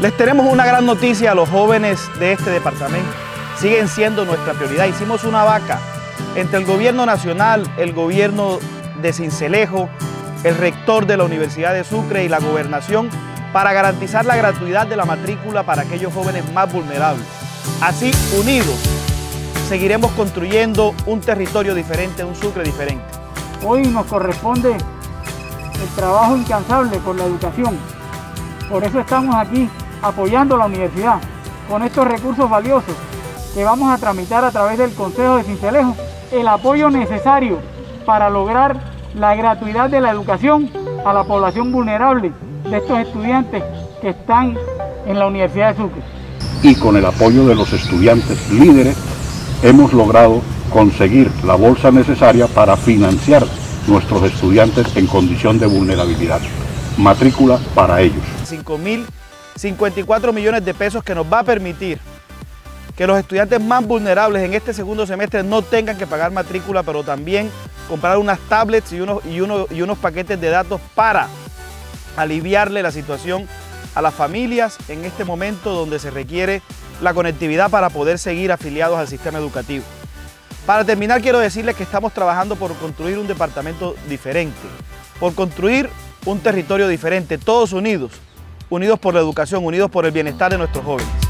Les tenemos una gran noticia a los jóvenes de este departamento. Siguen siendo nuestra prioridad. Hicimos una vaca entre el gobierno nacional, el gobierno de Cincelejo, el rector de la Universidad de Sucre y la gobernación para garantizar la gratuidad de la matrícula para aquellos jóvenes más vulnerables. Así, unidos, seguiremos construyendo un territorio diferente, un Sucre diferente. Hoy nos corresponde el trabajo incansable por la educación. Por eso estamos aquí apoyando la universidad con estos recursos valiosos que vamos a tramitar a través del Consejo de Cincelejo el apoyo necesario para lograr la gratuidad de la educación a la población vulnerable de estos estudiantes que están en la Universidad de Sucre. Y con el apoyo de los estudiantes líderes hemos logrado conseguir la bolsa necesaria para financiar nuestros estudiantes en condición de vulnerabilidad. Matrícula para ellos. 5.054 millones de pesos que nos va a permitir que los estudiantes más vulnerables en este segundo semestre no tengan que pagar matrícula, pero también comprar unas tablets y unos, y unos paquetes de datos para aliviarle la situación a las familias en este momento donde se requiere la conectividad para poder seguir afiliados al sistema educativo. Para terminar quiero decirles que estamos trabajando por construir un departamento diferente, por construir un territorio diferente, todos unidos, unidos por la educación, unidos por el bienestar de nuestros jóvenes.